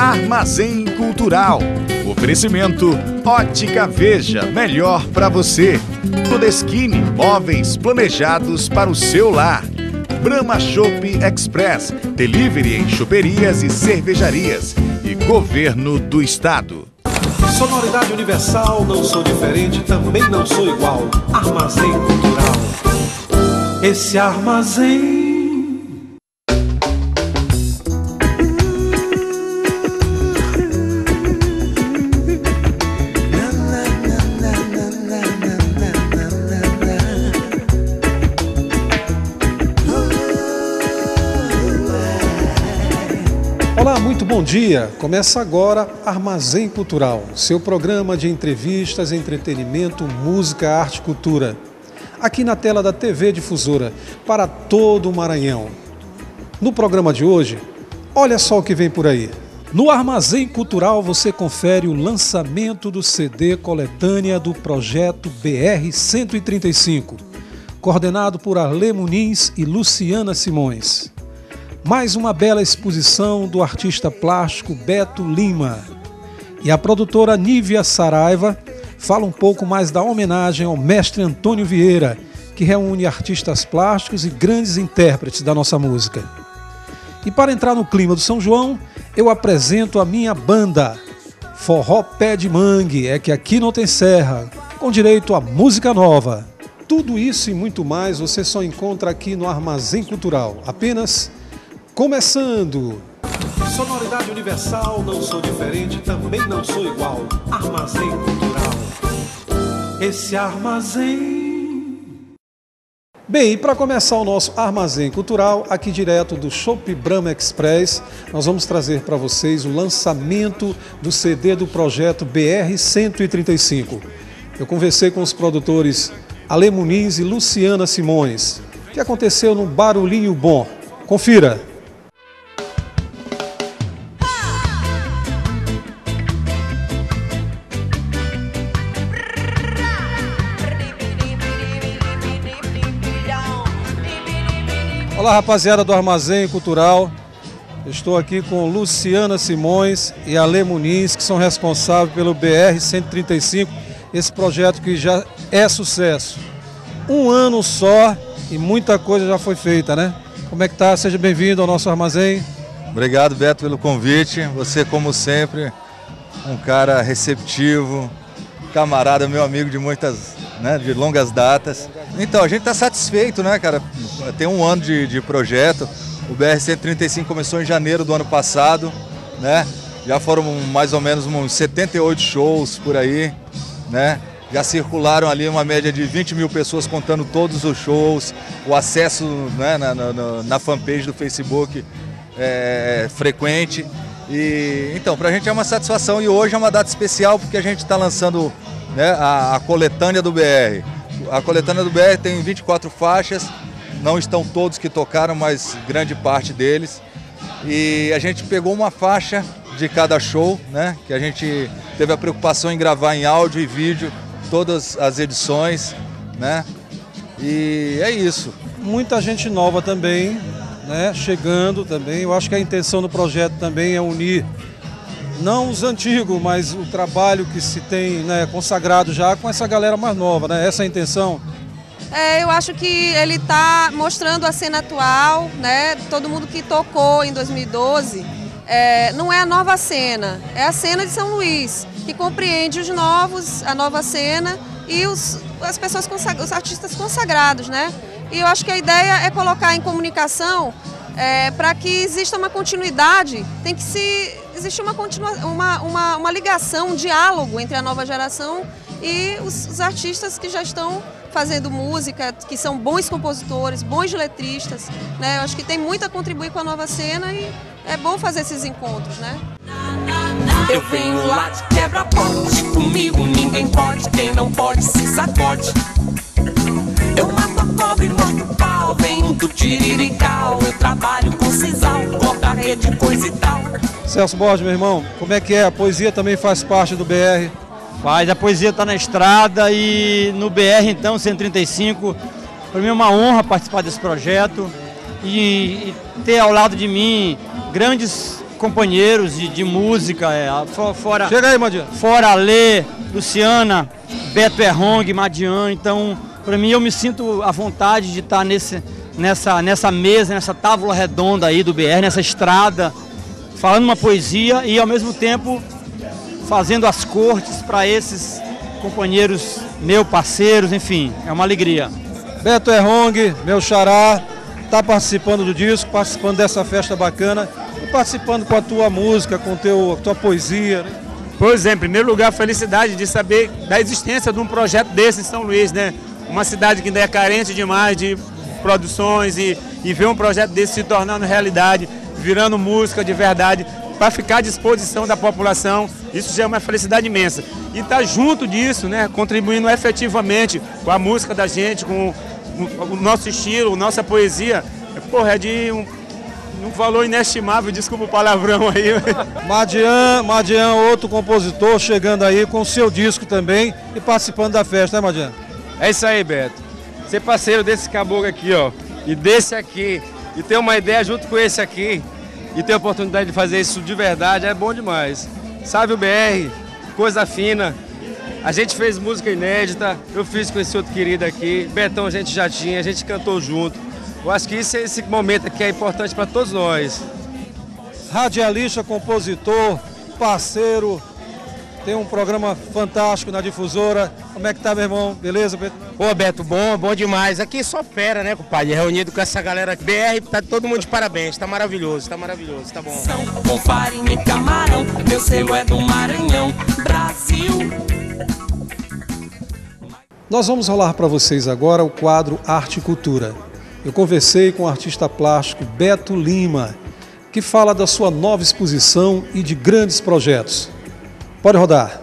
Armazém Cultural. Oferecimento Ótica Veja, melhor para você. Todeskine, móveis planejados para o seu lar. Brahma Shop Express, delivery em choperias e cervejarias. E Governo do Estado. Sonoridade universal, não sou diferente, também não sou igual. Armazém Cultural. Esse armazém bom dia! Começa agora Armazém Cultural, seu programa de entrevistas, entretenimento, música, arte e cultura. Aqui na tela da TV Difusora, para todo o Maranhão. No programa de hoje, olha só o que vem por aí. No Armazém Cultural você confere o lançamento do CD coletânea do projeto BR 135, coordenado por Arlê Muniz e Luciana Simões. Mais uma bela exposição do artista plástico Beto Lima. E a produtora Nívia Saraiva fala um pouco mais da homenagem ao mestre Antônio Vieira, que reúne artistas plásticos e grandes intérpretes da nossa música. E para entrar no clima do São João, eu apresento a minha banda, Forró Pé de Mangue, é que aqui não tem serra, com direito a música nova. Tudo isso e muito mais você só encontra aqui no Armazém Cultural, apenas Começando! Sonoridade universal, não sou diferente, também não sou igual. Armazém Cultural. Esse armazém. Bem, e para começar o nosso armazém cultural, aqui direto do Shop Brahma Express, nós vamos trazer para vocês o lançamento do CD do projeto BR 135. Eu conversei com os produtores Ale Muniz e Luciana Simões, que aconteceu no Barulhinho Bom. Confira! Olá, rapaziada do Armazém Cultural. Estou aqui com Luciana Simões e Ale Muniz, que são responsáveis pelo BR 135, esse projeto que já é sucesso. Um ano só e muita coisa já foi feita, né? Como é que tá? Seja bem-vindo ao nosso armazém. Obrigado, Beto, pelo convite. Você, como sempre, um cara receptivo, camarada, meu amigo de muitas, né, de longas datas. Então, a gente está satisfeito, né, cara? Tem um ano de, de projeto. O BR-135 começou em janeiro do ano passado, né? Já foram mais ou menos uns 78 shows por aí, né? Já circularam ali uma média de 20 mil pessoas contando todos os shows, o acesso né, na, na, na fanpage do Facebook é, é frequente. E então, para a gente é uma satisfação e hoje é uma data especial porque a gente está lançando né, a, a coletânea do BR. A coletânea do BR tem 24 faixas, não estão todos que tocaram, mas grande parte deles. E a gente pegou uma faixa de cada show, né? Que a gente teve a preocupação em gravar em áudio e vídeo todas as edições, né? E é isso. Muita gente nova também, né? Chegando também. Eu acho que a intenção do projeto também é unir não os antigos, mas o trabalho que se tem né, consagrado já com essa galera mais nova, né? Essa é a intenção. É, eu acho que ele está mostrando a cena atual, né? Todo mundo que tocou em 2012 é, não é a nova cena, é a cena de São Luís, que compreende os novos, a nova cena e os, as pessoas, os artistas consagrados, né? E eu acho que a ideia é colocar em comunicação é, para que exista uma continuidade, tem que se existe uma, continua, uma, uma, uma ligação, um diálogo entre a nova geração e os, os artistas que já estão fazendo música, que são bons compositores, bons letristas. Né? Eu acho que tem muito a contribuir com a nova cena e é bom fazer esses encontros, né? Eu venho lá de quebra-pote, comigo ninguém pode, quem não pode se sacode. Eu mato a cobra e mostro pau, venho do tirirical, eu trabalho com sisal, corta rede, coisa e tal. Celso Borges, meu irmão, como é que é? A poesia também faz parte do BR? Faz, a poesia está na estrada e no BR, então, 135. Para mim é uma honra participar desse projeto e, e ter ao lado de mim grandes companheiros de, de música, é, fora, Chega aí, Madian. fora Lê, Luciana, Beto Errong, Madian, então para mim eu me sinto à vontade de estar nesse, nessa, nessa mesa, nessa tábua redonda aí do BR, nessa estrada, falando uma poesia e ao mesmo tempo fazendo as cortes para esses companheiros meus parceiros, enfim, é uma alegria. Beto Errong, meu xará, está participando do disco, participando dessa festa bacana e participando com a tua música, com teu, a tua poesia. Né? Pois é, em primeiro lugar, a felicidade de saber da existência de um projeto desse em São Luís, né? Uma cidade que ainda é carente demais de produções e, e ver um projeto desse se tornando realidade, virando música de verdade, para ficar à disposição da população, isso já é uma felicidade imensa. E estar tá junto disso, né, contribuindo efetivamente com a música da gente, com o nosso estilo, nossa poesia, porra, é de um, um valor inestimável, desculpa o palavrão aí. Madian, Madian, outro compositor, chegando aí com o seu disco também e participando da festa, né, Madian? É isso aí, Beto. Ser parceiro desse caboclo aqui, ó, e desse aqui, e ter uma ideia junto com esse aqui, e ter a oportunidade de fazer isso de verdade, é bom demais. Sabe o BR, coisa fina. A gente fez música inédita, eu fiz com esse outro querido aqui, Betão a gente já tinha, a gente cantou junto. Eu acho que isso, esse momento aqui é importante para todos nós. Radialista, compositor, parceiro, tem um programa fantástico na difusora. Como é que tá, meu irmão? Beleza, Beto? Ô, Beto, bom, bom demais. Aqui só fera, né, compadre? Reunido com essa galera BR, tá todo mundo de parabéns. Tá maravilhoso, tá maravilhoso, tá bom. Com farinha e camarão, meu selo é do Maranhão, Brasil. Nós vamos rolar para vocês agora o quadro Arte e Cultura. Eu conversei com o artista plástico Beto Lima, que fala da sua nova exposição e de grandes projetos. Pode rodar.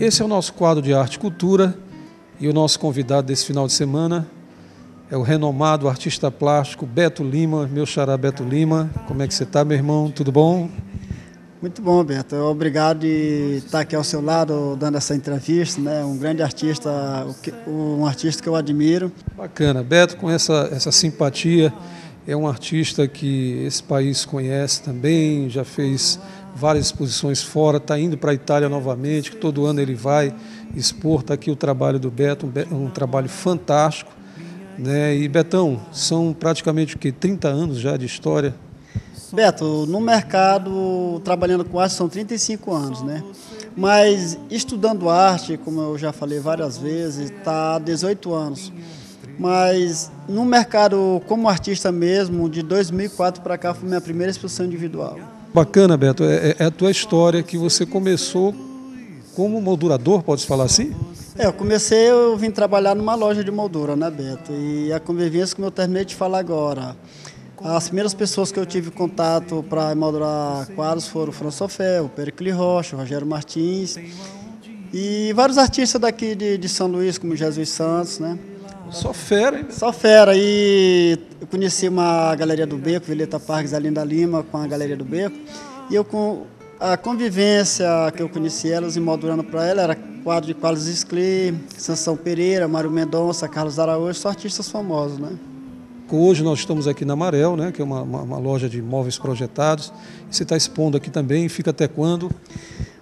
Esse é o nosso quadro de arte e cultura e o nosso convidado desse final de semana é o renomado artista plástico Beto Lima, meu xará Beto Lima. Como é que você está, meu irmão? Tudo bom? Muito bom, Beto. Obrigado de estar aqui ao seu lado dando essa entrevista, né? Um grande artista, um artista que eu admiro. Bacana. Beto, com essa, essa simpatia, é um artista que esse país conhece também, já fez várias exposições fora, está indo para a Itália novamente, que todo ano ele vai expor. Está aqui o trabalho do Beto, um, um, trabalho fantástico. Né? E Betão, são praticamente o que, 30 anos já de história? Beto, no mercado, trabalhando com arte, são 35 anos, né? Mas estudando arte, como eu já falei várias vezes, está há 18 anos. Mas no mercado como artista mesmo, de 2004 para cá, foi minha primeira exposição individual. Bacana, Beto. É, é, a tua história que você começou como moldurador, pode falar assim? É, eu comecei, eu vim trabalhar numa loja de moldura, né, Beto? E a convivência, como eu terminei de falar agora, as primeiras pessoas que eu tive contato para moldurar quadros foram o François Fé, o Pericles Rocha, o Rogério Martins e vários artistas daqui de, de São Luís, como Jesus Santos, né? Só fera, hein? Só fera. E eu conheci uma galeria do Beco, Violeta Parques, Alinda Lima, com a galeria do Beco. E eu com a convivência que eu conheci elas e moldurando para ela era quadro de Carlos Sclé, Sansão Pereira, Mário Mendonça, Carlos Araújo, são artistas famosos, né? Hoje nós estamos aqui na Amarel, né, que é uma, uma, uma loja de móveis projetados. Você está expondo aqui também, fica até quando?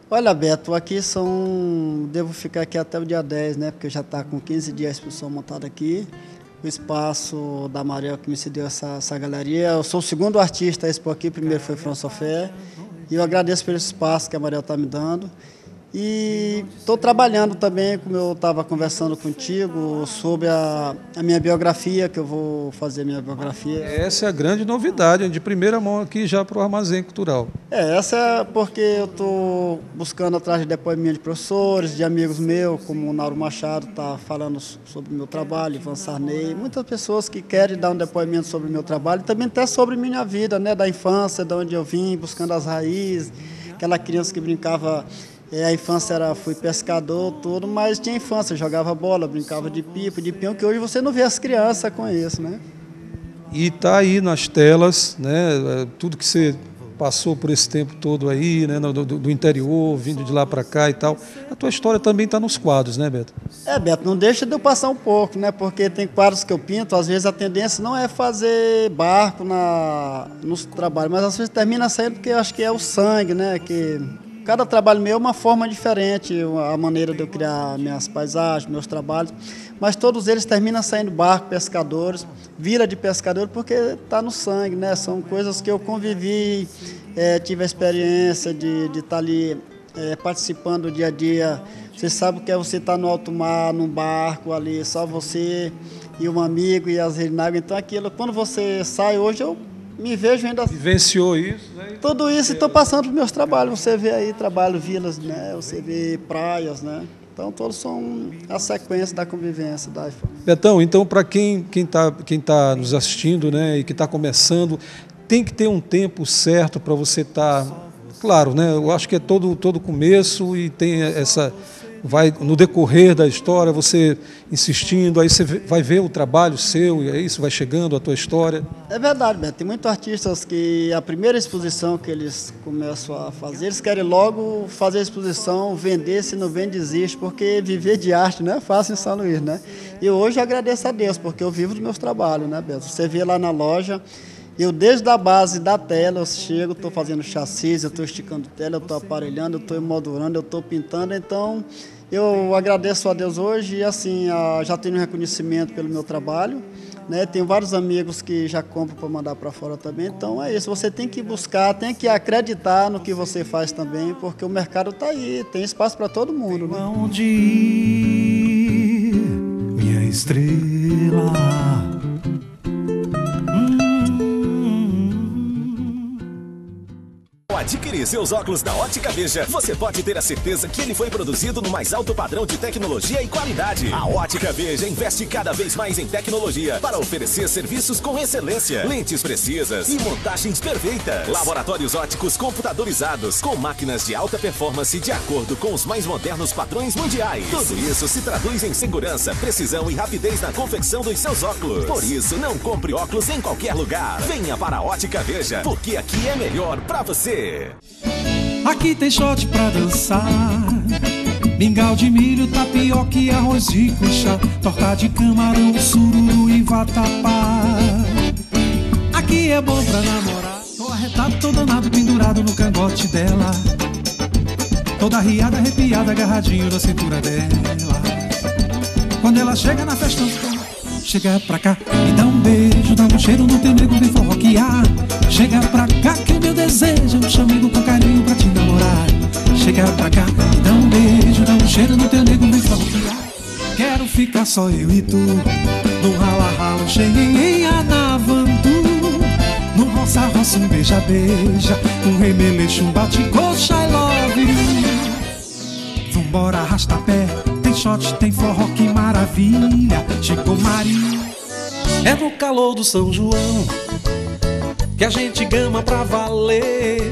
Olha, Beto, aqui são. Devo ficar aqui até o dia 10, né? Porque já está com 15 dias a exposição montada aqui. O espaço da Amarel que me cedeu essa, essa galeria. Eu sou o segundo artista a expor aqui, primeiro foi François Fé. E eu agradeço pelo espaço que a Amarel está me dando. E estou trabalhando também, como eu estava conversando contigo, sobre a, a, minha biografia, que eu vou fazer minha biografia. Essa é a grande novidade, de primeira mão aqui já para o Armazém Cultural. É, essa é porque eu estou buscando atrás de depoimento de professores, de amigos meus, como o Nauro Machado está falando sobre o meu trabalho, Ivan Sarney, muitas pessoas que querem dar um depoimento sobre o meu trabalho, e também até sobre minha vida, né, da infância, de onde eu vim, buscando as raízes, aquela criança que brincava É, a infância era, fui pescador, tudo, mas tinha infância, jogava bola, brincava de pipa, de peão, que hoje você não vê as crianças com isso, né? E está aí nas telas, né? é, Tudo que você passou por esse tempo todo aí, né? Do, do interior, vindo de lá para cá e tal. A tua história também está nos quadros, né, Beto? É, Beto, não deixa de eu passar um pouco, né? Porque tem quadros que eu pinto, às vezes a tendência não é fazer barco na, nos trabalhos, mas às vezes termina saindo porque eu acho que é o sangue, né? Que cada trabalho meu é uma forma diferente, a maneira de eu criar minhas paisagens, meus trabalhos, mas todos eles terminam saindo barco, pescadores, vira de pescador porque está no sangue, né? São coisas que eu convivi, é, tive a experiência de estar tá ali é, participando do dia a dia. Você sabe o que é você estar tá no alto mar, num barco ali, só você e um amigo e as redes Então aquilo, quando você sai hoje, eu me vejo ainda. Vivenciou isso, né? Tudo isso e estou passando para os meus trabalhos. Você vê aí trabalho vilas, né? Você vê praias, né? Então todos são a sequência da convivência da iPhone. Betão, então para quem quem está quem tá nos assistindo, né, e que está começando, tem que ter um tempo certo para você estar, tá, claro, né? Eu acho que é todo todo começo e tem essa vai no decorrer da história você insistindo, aí você vai ver o trabalho seu e aí isso vai chegando a tua história. É verdade, Beto. Tem muitos artistas que a primeira exposição que eles começam a fazer, eles querem logo fazer a exposição, vender, se não vende, desiste, porque viver de arte não é fácil em São Luís, né? E hoje eu agradeço a Deus, porque eu vivo dos meus trabalhos, né, Beto? Você vê lá na loja, eu, desde a base da tela, eu chego, estou fazendo chassis, eu estou esticando tela, eu estou aparelhando, eu estou emoldurando, eu estou pintando. Então, eu agradeço a Deus hoje e, assim, já tenho reconhecimento pelo meu trabalho. Né? Tenho vários amigos que já compram para mandar para fora também. Então, é isso. Você tem que buscar, tem que acreditar no que você faz também, porque o mercado está aí, tem espaço para todo mundo. Né? Onde ir, minha estrela? Adquirir seus óculos da Ótica Veja, você pode ter a certeza que ele foi produzido no mais alto padrão de tecnologia e qualidade. A Ótica Veja investe cada vez mais em tecnologia para oferecer serviços com excelência, lentes precisas e montagens perfeitas. Laboratórios óticos computadorizados com máquinas de alta performance de acordo com os mais modernos padrões mundiais. Tudo isso se traduz em segurança, precisão e rapidez na confecção dos seus óculos. Por isso, não compre óculos em qualquer lugar. Venha para a Ótica Veja, porque aqui é melhor para você. Aqui tem shot pra dançar. Mingau de milho, tapioca e arroz de coxa. Torta de camarão, sururu e vatapá. Aqui é bom pra namorar. Tô arretado, tô danado, pendurado no cangote dela. Toda riada, arrepiada, agarradinho na cintura dela. Quando ela chega na festa, chega pra cá, me dá um beijo, um cheiro no teu nego, vem forroquear. Chega pra cá que meu desejo, um chamego com carinho pra te namorar. Chega pra cá, me dá um beijo, dá um cheiro no teu nego, vem forroquear. Quero ficar só eu e tu, no rala-rala, cheguei em Anavantu. No roça-roça, um beija-beija, um remeleixo, um bate-coxa, I love. Vambora, arrasta pé, tem shot, tem forró, que maravilha. Chegou Maria, é no calor do São João que a gente gama pra valer.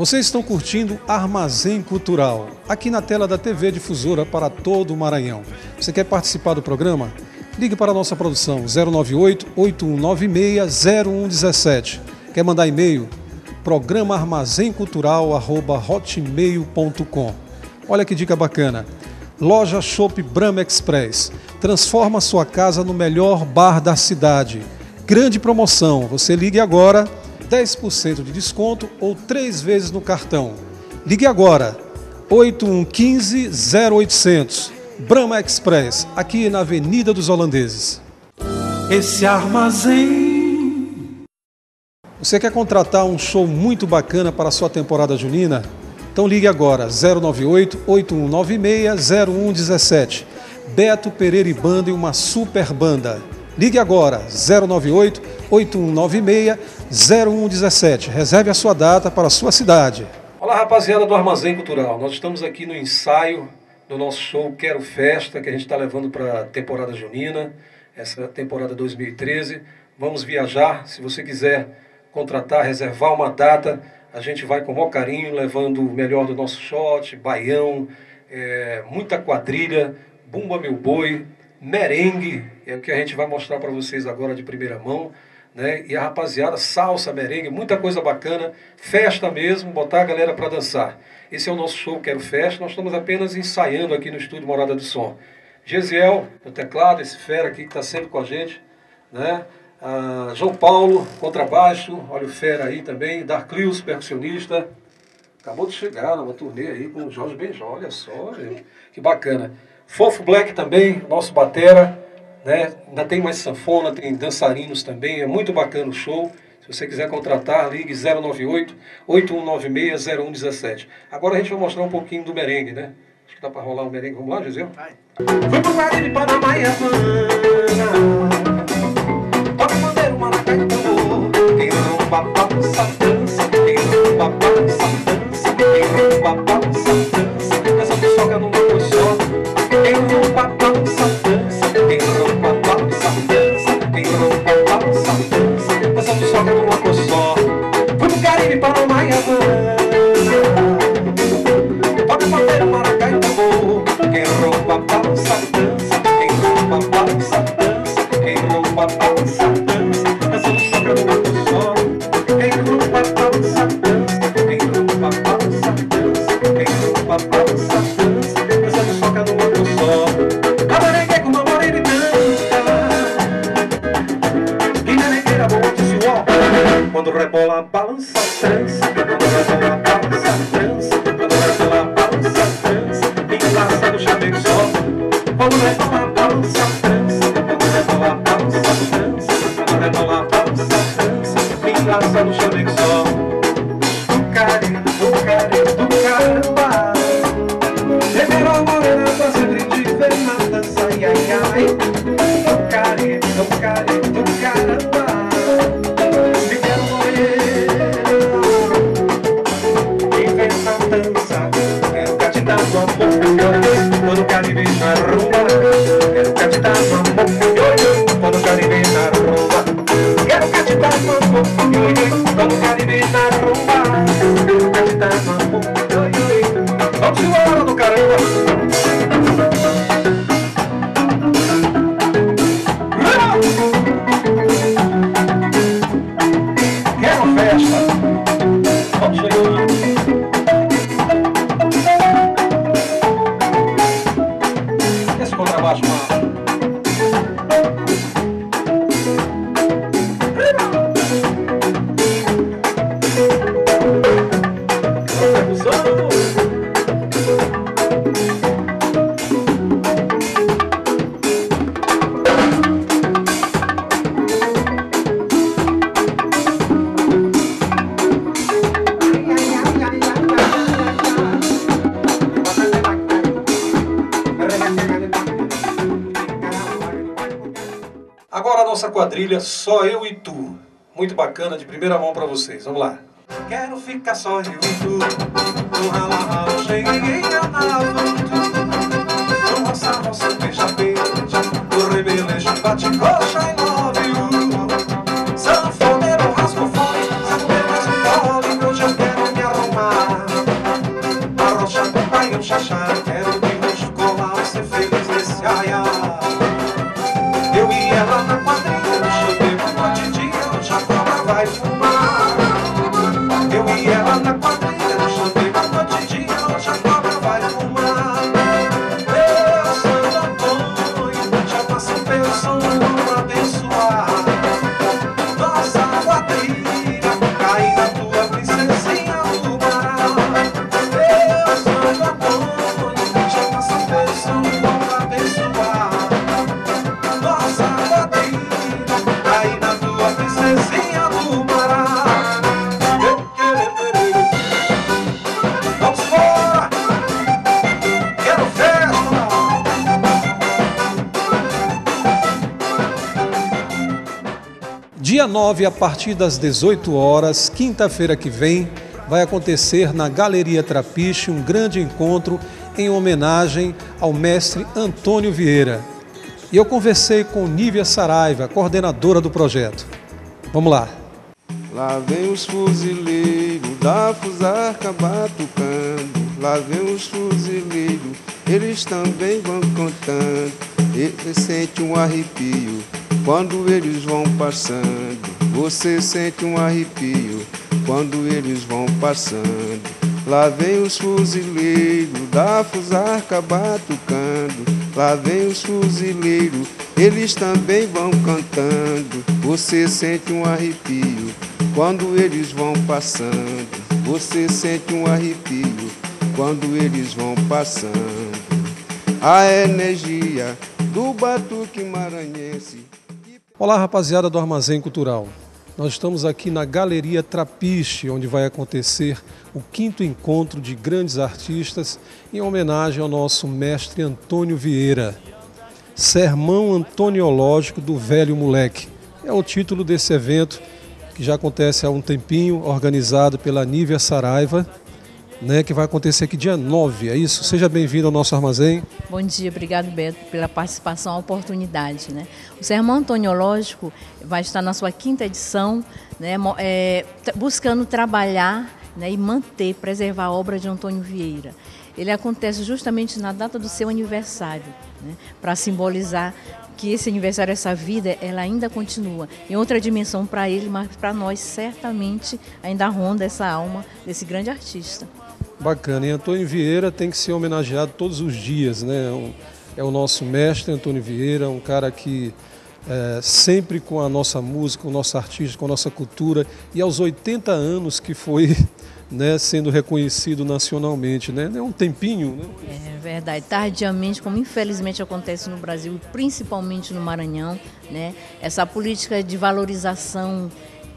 Vocês estão curtindo Armazém Cultural, aqui na tela da TV Difusora para todo o Maranhão. Você quer participar do programa? Ligue para a nossa produção 098 8196 0117. Quer mandar e-mail? Programa Armazém Cultural hotmail.com. Olha que dica bacana. Loja Shop Brahma Express. Transforma sua casa no melhor bar da cidade. Grande promoção. Você ligue agora 10% de desconto ou três vezes no cartão. Ligue agora, 8115 0800. Brahma Express, aqui na Avenida dos Holandeses. Esse armazém. Você quer contratar um show muito bacana para a sua temporada junina? Então ligue agora, 098 8196 0117. Beto Pereira e Banda e uma super banda. Ligue agora, 098 8196 0117. Reserve a sua data para a sua cidade. Olá, rapaziada do Armazém Cultural. Nós estamos aqui no ensaio do nosso show Quero Festa, que a gente está levando para a temporada junina, essa temporada 2013. Vamos viajar. Se você quiser contratar, reservar uma data, a gente vai com o maior carinho, levando o melhor do nosso shot, baião, é, muita quadrilha, bumba meu boi, merengue, é o que a gente vai mostrar para vocês agora de primeira mão. Né? E a rapaziada, salsa, merengue, muita coisa bacana, festa mesmo, botar a galera para dançar. Esse é o nosso show Quero Festa, nós estamos apenas ensaiando aqui no estúdio Morada do Som. Gesiel, no teclado, esse fera aqui que está sempre com a gente, né? Ah, João Paulo, contrabaixo, olha o fera aí também, Darclius, percussionista, acabou de chegar numa turnê aí com o Jorge Benjó, olha só, gente, que bacana. Fofo Black também, nosso batera, né? Ainda tem mais sanfona, tem dançarinos também, é muito bacana o show. Se você quiser contratar, ligue 098 8196 0117. Agora a gente vai mostrar um pouquinho do merengue, né? Acho que dá para rolar o merengue. Vamos lá, Gisele? Vai. Fui pro de Panamá e Havana Toca cara de tambor Quem balança, dança Quem balança, dança Quem balança, dança Essa coisa só Quem balança, quadrilha, só eu e tu. Muito bacana, de primeira mão pra vocês. Vamos lá. Quero ficar só eu e tu No rala rala, cheguei enganado No roça roça, beija beija No rebelejo, bate coxa 9, a partir das 18 horas, quinta-feira que vem, vai acontecer na Galeria Trapiche um grande encontro em homenagem ao mestre Antônio Vieira. E eu conversei com Nívia Saraiva, coordenadora do projeto. Vamos lá. Lá vem os fuzileiros da Fusarca batucando. Lá vem os fuzileiros, eles também vão cantando. E sente um arrepio quando eles vão passando. Você sente um arrepio quando eles vão passando. Lá vem os fuzileiros da Fusarca batucando. Lá vem os fuzileiros, eles também vão cantando. Você sente um arrepio quando eles vão passando. Você sente um arrepio quando eles vão passando. A energia do batuque maranhense. Olá, rapaziada do Armazém Cultural. Nós estamos aqui na Galeria Trapiche, onde vai acontecer o quinto encontro de grandes artistas em homenagem ao nosso mestre Antônio Vieira. Sermão Antoniológico do Velho Moleque. É o título desse evento que já acontece há um tempinho, organizado pela Nívia Saraiva, né, que vai acontecer aqui dia 9, é isso? Seja bem-vindo ao nosso armazém. Bom dia, obrigado Beto pela participação, a oportunidade. Né? O Sermão Antoniológico vai estar na sua quinta edição, né, é, buscando trabalhar né, e manter, preservar a obra de Antônio Vieira. Ele acontece justamente na data do seu aniversário, né, para simbolizar que esse aniversário, essa vida, ela ainda continua em outra dimensão para ele, mas para nós certamente ainda ronda essa alma desse grande artista. Bacana. E Antônio Vieira tem que ser homenageado todos os dias, né? É o nosso mestre Antônio Vieira, um cara que é, sempre com a nossa música, com o nosso artista, com a nossa cultura, e aos 80 anos que foi né, sendo reconhecido nacionalmente, né? É um tempinho, né? É verdade. Tardiamente, como infelizmente acontece no Brasil, principalmente no Maranhão, né? Essa política de valorização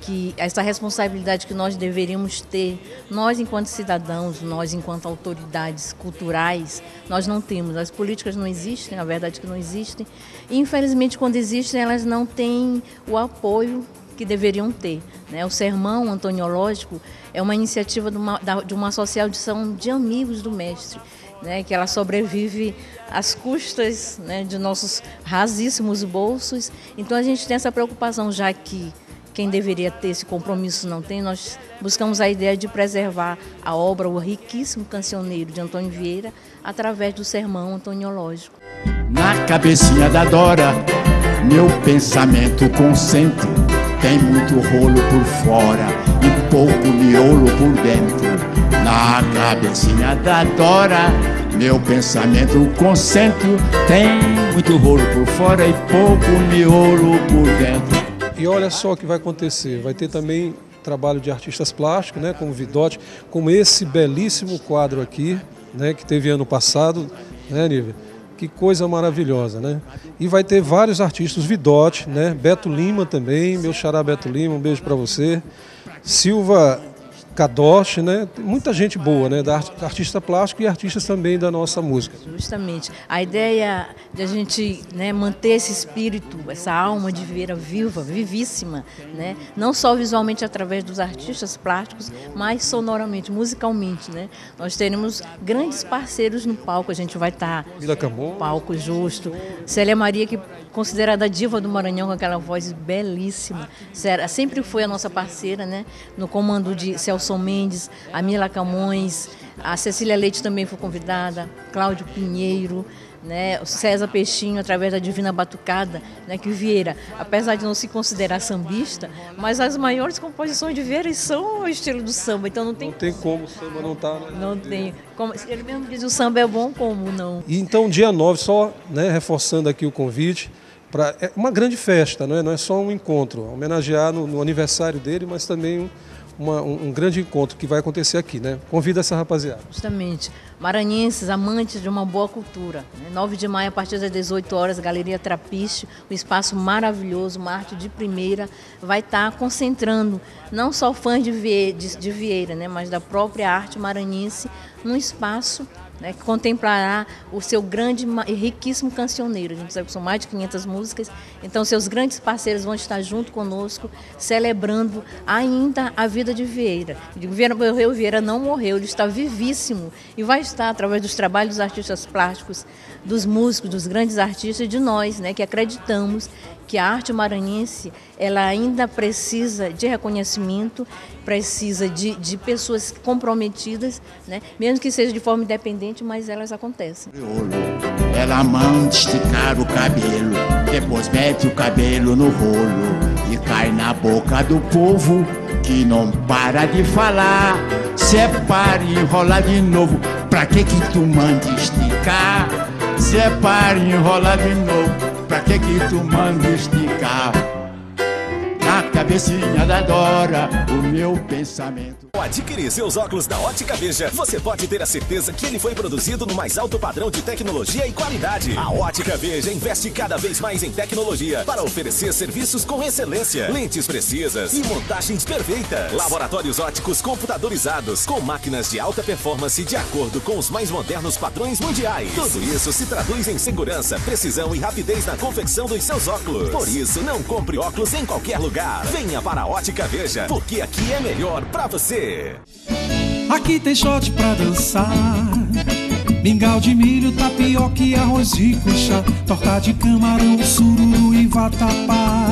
que essa responsabilidade que nós deveríamos ter, nós enquanto cidadãos, nós enquanto autoridades culturais, nós não temos. As políticas não existem, a verdade é que não existem. E, infelizmente, quando existem, elas não têm o apoio que deveriam ter. Né? O sermão antoniológico é uma iniciativa de uma, de uma associação de amigos do mestre, né? que ela sobrevive às custas né, de nossos rasíssimos bolsos. Então a gente tem essa preocupação, já que quem deveria ter esse compromisso não tem, nós buscamos a ideia de preservar a obra, o riquíssimo cancioneiro de Antônio Vieira, através do sermão antoniológico. Na cabecinha da Dora, meu pensamento consente, tem muito rolo por fora e pouco miolo por dentro. Na cabecinha da Dora, meu pensamento consente, tem muito rolo por fora e pouco miolo por dentro. E olha só o que vai acontecer, vai ter também trabalho de artistas plásticos, né, como Vidote, como esse belíssimo quadro aqui, né, que teve ano passado, né, Nívia? Que coisa maravilhosa, né? E vai ter vários artistas, Vidote, né, Beto Lima também, meu xará Beto Lima, um beijo para você. Silva Kadosh, né? Muita gente boa, né? Da artista plástico e artistas também da nossa música. Justamente. A ideia de a gente né, manter esse espírito, essa alma de Vieira viva, vivíssima, né? Não só visualmente através dos artistas plásticos, mas sonoramente, musicalmente, né? Nós teremos grandes parceiros no palco. A gente vai estar Vila Camon. palco justo. Célia Maria, que considerada diva do Maranhão com aquela voz belíssima, sempre foi a nossa parceira, né? No comando de Celso Nelson Mendes, a Mila Camões, a Cecília Leite também foi convidada, Cláudio Pinheiro, né, o César Peixinho, através da Divina Batucada, né, que Vieira, apesar de não se considerar sambista, mas as maiores composições de Vieira são o estilo do samba, então não tem... Não tem como o samba não estar... Tá, né? Não tem. Como, ele mesmo diz, o samba é bom, como não? E então, dia 9, só né, reforçando aqui o convite, para é uma grande festa, não é, não é só um encontro, homenagear no, no aniversário dele, mas também... Um, uma, um, grande encontro que vai acontecer aqui, né? Convida essa rapaziada. Justamente. Maranhenses, amantes de uma boa cultura. Né? 9 de maio, a partir das 18 horas, Galeria Trapiche, um espaço maravilhoso, uma arte de primeira, vai estar tá concentrando não só fãs de de, de Vieira né? mas da própria arte maranhense, num espaço né, que contemplará o seu grande e riquíssimo cancioneiro. A gente sabe que são mais de 500 músicas, então seus grandes parceiros vão estar junto conosco, celebrando ainda a vida de Vieira. Vieira morreu, Vieira não morreu, ele está vivíssimo e vai estar através dos trabalhos dos artistas plásticos, dos músicos, dos grandes artistas, de nós, né, que acreditamos que a arte maranhense ela ainda precisa de reconhecimento, precisa de, de pessoas comprometidas, né? mesmo que seja de forma independente, mas elas acontecem. Ela manda esticar o cabelo, depois mete o cabelo no rolo e cai na boca do povo que não para de falar. Separe e enrola de novo, pra que que tu manda esticar? Separe e enrola de novo. Que que tu manda esticar? Cabecinha da Dora, o meu pensamento. Ao adquirir seus óculos da Ótica Veja, você pode ter a certeza que ele foi produzido no mais alto padrão de tecnologia e qualidade. A Ótica Veja investe cada vez mais em tecnologia para oferecer serviços com excelência, lentes precisas e montagens perfeitas. Laboratórios óticos computadorizados com máquinas de alta performance de acordo com os mais modernos padrões mundiais. Tudo isso se traduz em segurança, precisão e rapidez na confecção dos seus óculos. Por isso, não compre óculos em qualquer lugar. Venha para a Ótica Veja, porque aqui é melhor para você. Aqui tem shot pra dançar. Mingau de milho, tapioca e arroz de coxa. Torta de camarão, sururu e vatapá.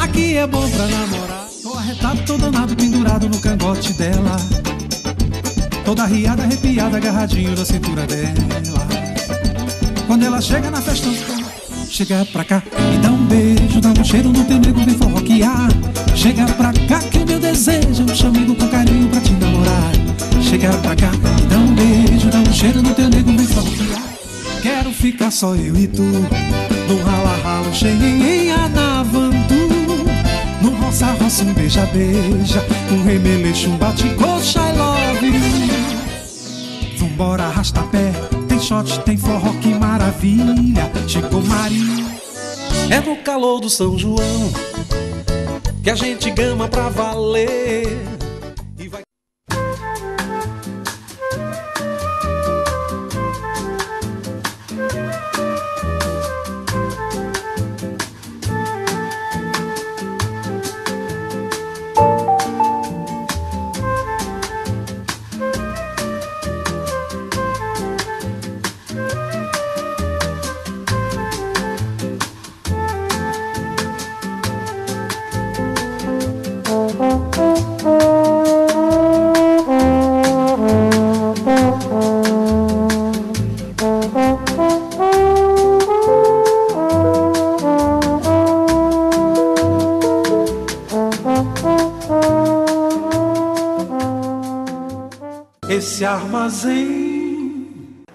Aqui é bom pra namorar. Tô arretado, tô danado, pendurado no cangote dela. Toda riada, arrepiada, agarradinho na cintura dela. Quando ela chega na festa, chega pra cá, me dá um beijo, dá um cheiro no teu nego, vem forroquear. Chega pra cá que o meu desejo é um chamego com carinho pra te namorar. Chega pra cá, me dá um beijo, dá um cheiro no teu nego, vem forroquear. Quero ficar só eu e tu, no rala-rala, cheguei em Anavandu. No roça-roça, um beija-beija, um remeleixo, um bate-coxa, I love you. Vambora, arrasta-pé, tem shot, tem forró, que maravilha. Chegou Maria, é no calor do São João que a gente gama pra valer.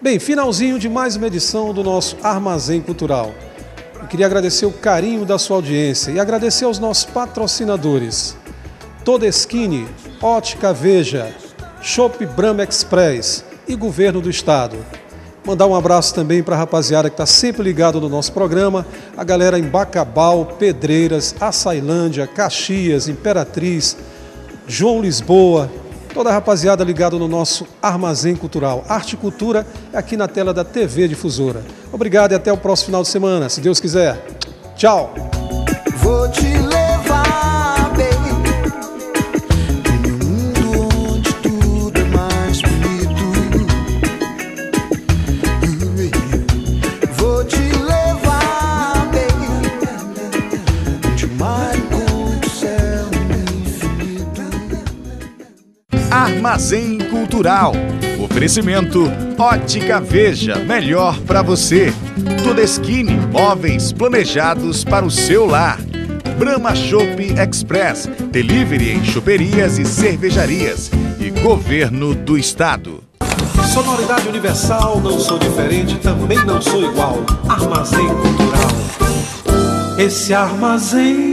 Bem, finalzinho de mais uma edição do nosso Armazém Cultural. Eu queria agradecer o carinho da sua audiência e agradecer aos nossos patrocinadores. Todeschini, Ótica Veja, Shop Brahma Express e Governo do Estado. Mandar um abraço também para a rapaziada que está sempre ligado no nosso programa, a galera em Bacabal, Pedreiras, Açailândia, Caxias, Imperatriz, João Lisboa, toda a rapaziada ligada no nosso Armazém Cultural. Arte e Cultura é aqui na tela da TV Difusora. Obrigado e até o próximo final de semana, se Deus quiser. Tchau! Oferecimento Ótica Veja, melhor para você. Todeschini, móveis planejados para o seu lar. Brahma Shop Express, delivery em choperias e cervejarias. E Governo do Estado. Sonoridade universal, não sou diferente, também não sou igual. Armazém Cultural. Esse armazém